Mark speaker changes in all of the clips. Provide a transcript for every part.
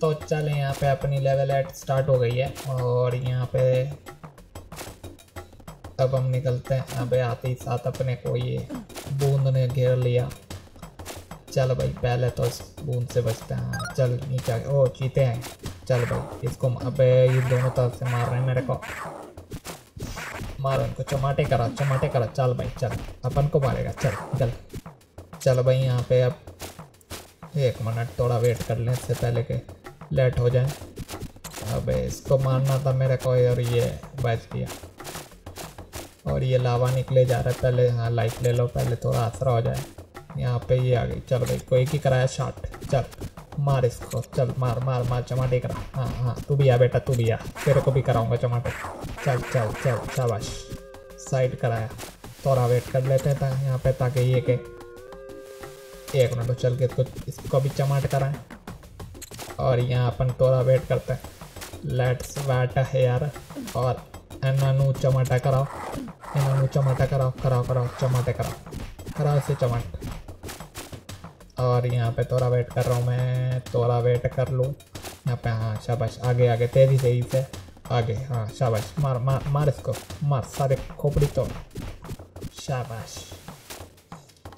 Speaker 1: तो चले यहाँ पे अपनी लेवल एट स्टार्ट हो गई है और यहाँ पे अब हम निकलते हैं। पे आते ही साथ अपने को ये बूंद ने घेर लिया। चल भाई पहले तो इस बूंद से बचते हाँ, चल नीचे ओ चीते हैं। चल भाई इसको अबे ये दोनों तरफ़ से मार रहे हैं मेरे को। मारो इनको चमाटे करा चमाटे करा। चल भाई चल। अपन को मारेगा। चल चल चल भाई यहाँ पे अब एक मिनट थोड़ा वेट कर लें इससे पहले के। लेट हो जाए। अबे इसको मारना था मेरे को और ये बच गया। और ये लावा निकले जा रहा है। पहले हाँ लाइट ले लो, पहले थोड़ा आसरा हो जाए। यहाँ पे ये आ गई। चल भाई, कोई की कराया शॉट चल, मार इसको। चल, मार मार मार चमाटे करा हाँ हाँ तू भी आ बेटा, तू भी आ। तेरे को भी कराऊँगा चमाटे चल चल चल, शाबाश। साइड कराया। थोड़ा वेट कर लेते हैं यहाँ पे ताकि ये के एक मिनट, चल के इसको इसको भी चमाट कराएँ। और यहाँ अपन थोड़ा वेट करते हैं। लेट्स वेट है यार। और एनानू चमाटा कराओ। एनानू चमाटा कराओ कराओ कराओ, चमाटे कराओ। कराओ इसे चमाट। और यहाँ पे थोड़ा वेट कर रहा हूँ मैं। थोड़ा वेट कर लूँ। यहाँ पे हाँ शाबाश। आगे आगे। तेज़ी तेज़ी से। आगे हाँ शाबाश। मार मार मार इसको। मार, सारे खोपड़ी तोड़। शाबाश।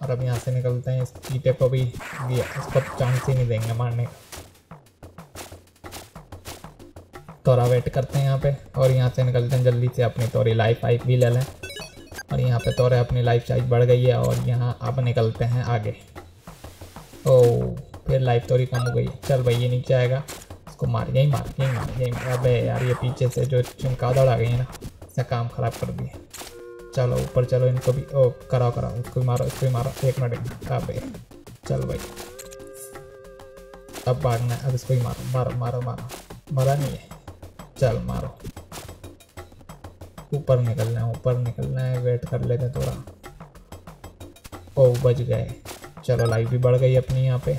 Speaker 1: और अब यहाँ से निकलते हैं। इस चीटे को भी दिया इसको चांस ही नहीं देंगे मारने। का थोड़ा वेट करते हैं यहाँ पे। और यहाँ से निकलते हैं जल्दी से अपनी तोरी लाइफ वाइफ भी ले लें। और यहाँ पे थोड़े अपनी लाइफ साइज़ बढ़ गई है और यहाँ अब निकलते हैं आगे। ओ, फिर लाइफ तोरी कम हो गई। चल भाई, ये नीचे आएगा। इसको मार, यही मार यही मार यही मार। अबे यार, ये पीछे से जो चमकादड़ आ गई है ना, इसने काम ख़राब कर दिया। चलो, ऊपर चलो, इनको भी, ओ, कराओ कराओ। इसको भी मारो, इसको भी मारो। एक मिनट अबे, चल भाई। अब भागना अब इसको ही मारो। मारो मारो मारो। मरा नहीं है। चल मारो। ऊपर निकलना है, ऊपर निकलना है वेट कर लेते थोड़ा। ओ बच गए। चलो लाइफ भी बढ़ गई अपनी यहाँ पे।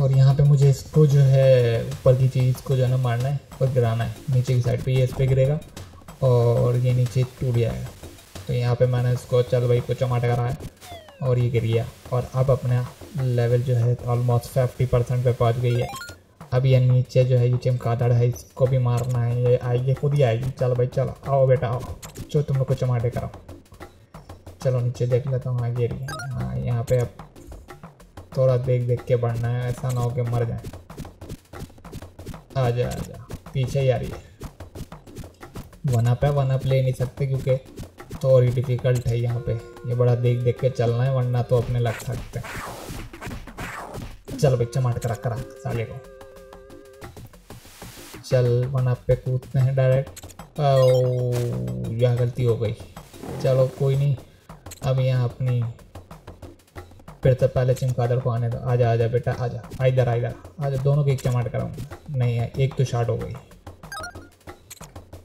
Speaker 1: और यहाँ पे मुझे इसको जो है, ऊपर की चीज़ को जो है ना मारना है और गिराना है। नीचे की साइड पे ये इस पर गिरेगा और ये नीचे टूट जाएगा तो यहाँ पे मैंने इसको, चल भाई को चमाटा करा है और ये गिर गया। और अब अपना लेवल जो है ऑलमोस्ट फिफ्टी परसेंट पर पहुँच गई है। अब ये नीचे जो है ये चमकादड़ है, इसको भी मारना है। ये आएगी, खुद ही आएगी। चलो भाई, चलो। आओ बेटा, आओ। जो तुम लोग को चमाटे कराओ। चलो, नीचे देख लेता हूँ, आगे हाँ यहाँ पे अब थोड़ा देख देख के बढ़ना है। ऐसा ना हो कि मर जाए। आ जा आ जा। पीछे ही आ रही है। वन अप है वन अप ले नहीं सकते क्योंकि थोड़ी डिफ़िकल्ट है यहाँ पे। ये बड़ा देख देख के चलना है, वरना तो अपने लग सकते हैं। चल भाई, चमाट करा करा। साले को। चल, वन अप पे कूदते हैं डायरेक्ट यहाँ गलती हो गई। चलो, कोई नहीं। अब यहाँ अपनी फिर तो पहले चमकादड़ को आने दो। आजा आजा बेटा, आजा। इधर इधर आजा, दोनों की एक चमाट कराऊँगा। नहीं है एक तो शार्ट हो गई।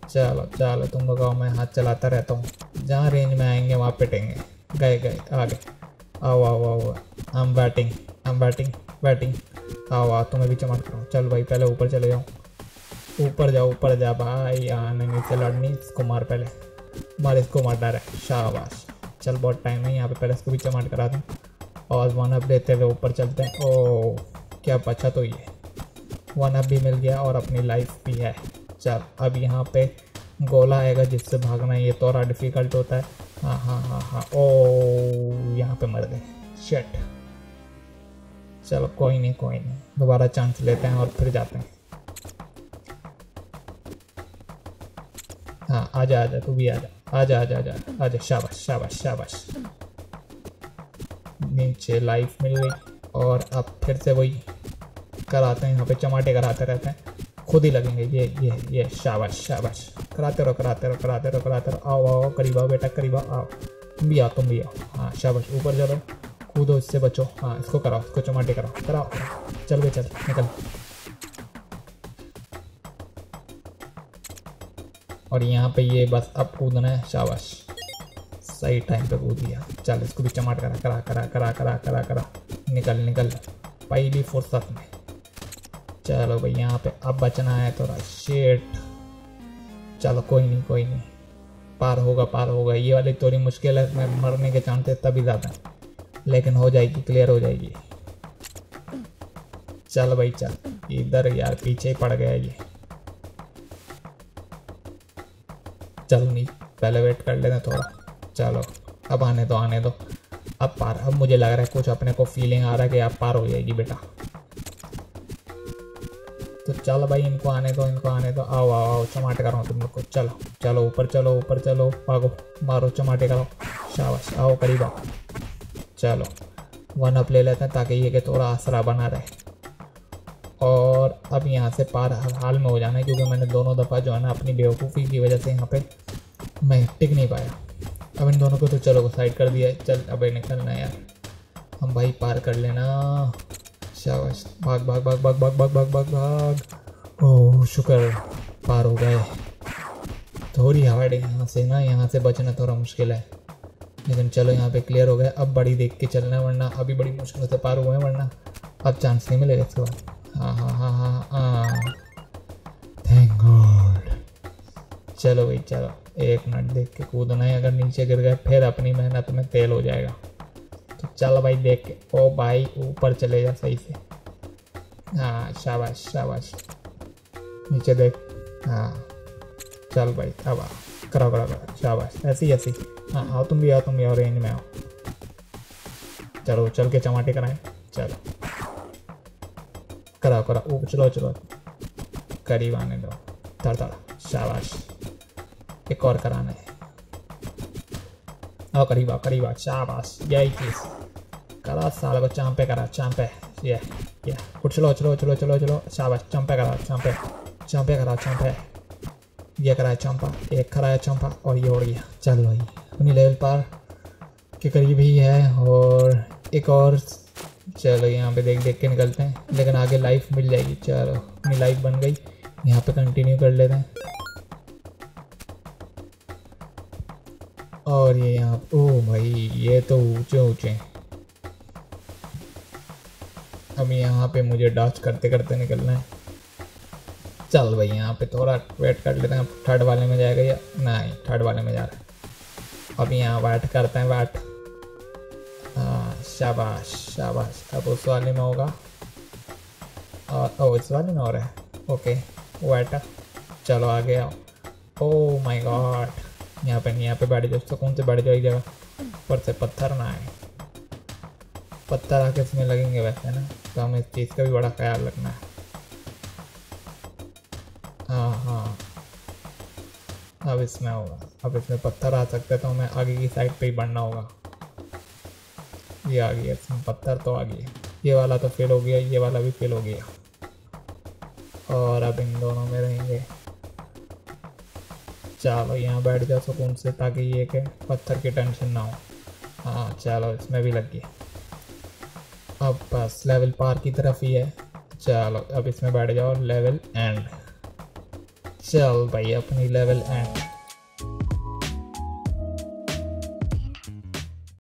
Speaker 1: चलो चलो तुम लोग मैं हाथ चलाता रहता हूँ। जहाँ रेंज में आएँगे, वहाँ पिटेंगे। गए गए, आगे। आओ आओ आओ हम बैटिंग हम बैटिंग बैटिंग आओ आओ, तुम्हें भी चमट करो चल भाई, पहले ऊपर चले जाओ। ऊपर जाओ, ऊपर जा, भाई आने नीचे लड़नी इसको मार पहले। मार, इसको मार डायरेक्ट शाबाश। चल, बहुत टाइम है, यहाँ पे पहले इसको भी चमाट करा दें और वन अप लेते हुए ऊपर चलते हैं। ओ क्या बचा तो ये। वन अप भी मिल गया और अपनी लाइफ भी है। चल, अब यहाँ पे गोला आएगा जिससे भागना ये थोड़ा डिफ़िकल्ट होता है। हाँ हाँ हाँ हाँ ओ यहाँ पे मर गए। शेट चलो, कोई नहीं कोई नहीं। दोबारा चांस लेते हैं और फिर जाते हैं। हाँ आ जा आ जा तू भी आ जा आ जा आ जा आ जा आ आजा, शाबाश शाबाश शाबाश। नीचे लाइफ मिल गई और अब फिर से वही कराते हैं, यहाँ पे चमाटे कराते रहते हैं। खुद ही लगेंगे, ये ये ये, शाबाश शाबाश। कराते रहो कराते रहो कराते रहो कराते रहो। आओ आओ, करीब आओ, बेटा, करीब आओ आओ। तुम भी आओ, तुम भी आओ। हाँ शाबाश, ऊपर चलो। कूदो, इससे बचो। हाँ इसको कराओ, इसको चमाटे कराओ कराओ। चल गए, चल, निकल। और यहाँ पे ये बस अब कूदना है, शाबाश। सही टाइम पे कूद दिया चल, इसको भी चमाट करा करा करा करा करा करा करा। निकल निकल। पहली फुर्सत में। चलो भाई, यहाँ पे अब बचना है थोड़ा। शेट चलो, कोई नहीं कोई नहीं। पार होगा पार होगा। ये वाली थोड़ी मुश्किल है इसमें मरने के चांसेस तभी ज़्यादा। लेकिन हो जाएगी क्लियर हो जाएगी। चल भाई, चल। इधर यार, पीछे पड़ गया ये। चल नहीं, पहले वेट कर लेना थोड़ा। चलो, अब आने दो आने दो। अब पार, अब मुझे लग रहा है कुछ अपने को फीलिंग आ रहा है कि अब पार हो जाएगी बेटा। तो चलो भाई, इनको आने दो, इनको आने दो। आओ आओ आओ, चमाटे करो तुम लोग को। चलो चलो, ऊपर चलो ऊपर चलो। भागो, मारो, चमाटे करो। शाबाश, आओ करीब। आओ चलो वन अप ले लेते हैं ताकि ये कि थोड़ा आसरा बना रहे। और अब यहाँ से पार हाल में हो जाना है, क्योंकि मैंने दोनों दफ़ा जो है ना अपनी बेवकूफ़ी की वजह से यहाँ पे मैं टिक नहीं पाया। अब इन दोनों को तो चलो साइड कर दिया चल, अब निकलना यार। हम भाई पार कर लेना। शाबाश। भाग भाग भाग भाग भाग भाग भाग भाग भाग। ओह, शुक्र। पार हो गए। थोड़ी हार्ड है यहाँ से ना। यहाँ से बचना थोड़ा मुश्किल है। लेकिन चलो यहाँ पे क्लियर हो गया। अब बड़ी देख के चलना है, वरना अभी बड़ी मुश्किल से पार हुए हैं, वरना अब चांस नहीं मिलेगा इसके बाद। चलो भाई, चलो। एक मिनट देख के कूदना है। अगर नीचे गिर गए, फिर अपनी मेहनत में तेल हो जाएगा। तो चलो भाई देख के। ओ भाई, ऊपर चले जा सही से। हाँ शाबाश शाबाश। नीचे देख। हाँ। चल भाई, अब आ। करो करो करो। शाबाश। ऐसी ऐसी हाँ। आओ तुम भी, आओ तुम भी, आओ रेंज में आओ। चलो, चल के चमाटे कराएँ। चलो। कराओ ओ चलो चलो करीब आने दो थड़ शाबाश एक और कराना है आओ करीब आओ करीब आओ शाबाश यही चीज़ करा साल को चांपे करा चांपे ये ये उठ चलो चलो चलो चलो चलो शाबाश चांपे करा चांपे चांपे करा चांपे ये कराया चंपा एक कराया चंपा और ये उड़ गया चल भाई अपनी लेवल पार के करीब ही है और एक और चलो यहाँ पे देख देख के निकलते हैं। लेकिन आगे लाइफ मिल जाएगी। चलो, अपनी लाइफ बन गई। यहाँ पे कंटिन्यू कर लेते हैं। और ये यहाँ ओ भाई, ये तो ऊँचे ऊँचे अब यहाँ पे मुझे डॉच करते करते निकलना है। चल भाई, यहाँ पे थोड़ा वेट कर लेते हैं। थर्ड वाले में जाएगा या नहीं थर्ड वाले में जा रहा है। अब यहाँ वेट करते हैं वेट शाबाश शाबाश। अब उस वाले में होगा। और ओ इस वाले में हो रहा है। ओके वेट चलो, आगे आओ। ओ माय गॉड यहाँ पे नहीं, यहाँ पे बैठ जाओ सुकून से बैठ जाओ जगह ऊपर से पत्थर ना आए। पत्थर आके इसमें लगेंगे वैसे ना? तो हमें इस चीज़ का भी बड़ा ख्याल रखना है। हाँ हाँ। अब इसमें होगा। अब इसमें पत्थर आ सकते तो हमें आगे की साइड पे ही बढ़ना होगा। ये आ गया पत्थर तो आ गया। ये वाला तो फेल हो गया, ये वाला भी फेल हो गया। और अब इन दोनों में रहेंगे। चलो, यहाँ बैठ जाओ सुकून से, ताकि ये के पत्थर की टेंशन ना हो। हाँ चलो, इसमें भी लग गया। अब बस लेवल पार की तरफ़ ही है। चलो, अब इसमें बैठ जाओ लेवल एंड चल भाई, अपनी लेवल एंड